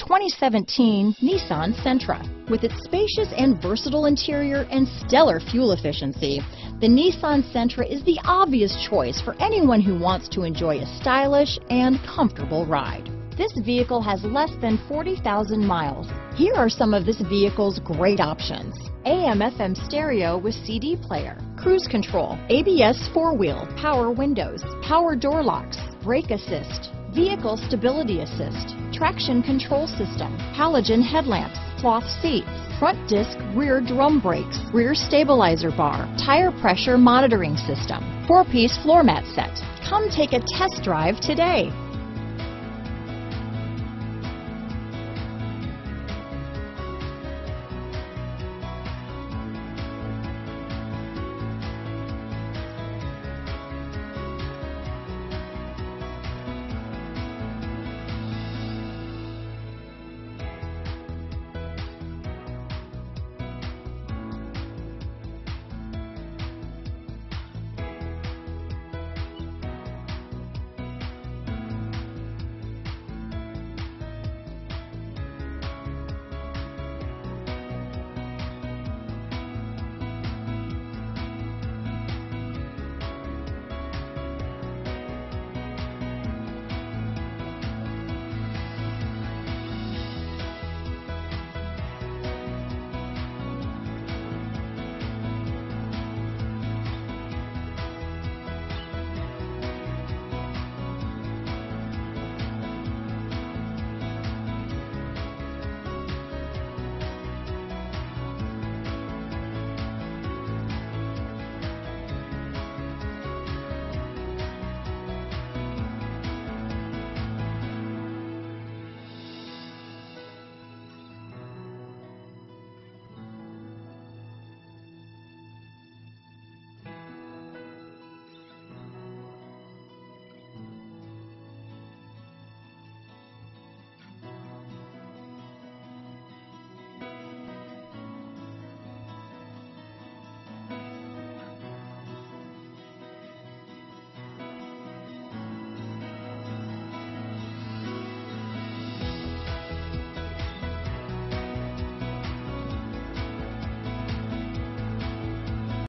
2017 Nissan Sentra. With its spacious and versatile interior and stellar fuel efficiency, the Nissan Sentra is the obvious choice for anyone who wants to enjoy a stylish and comfortable ride. This vehicle has less than 40,000 miles. Here are some of this vehicle's great options. AM FM stereo with CD player, cruise control, ABS four-wheel, power windows, power door locks, brake assist, vehicle stability assist, traction control system, halogen headlamps, cloth seats, front disc rear drum brakes, rear stabilizer bar, tire pressure monitoring system, four-piece floor mat set. Come take a test drive today.